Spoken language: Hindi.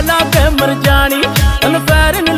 ਲਾ ਕੇ ਮਰ ਜਾਣੀ ਤਨ ਫੈਰਨ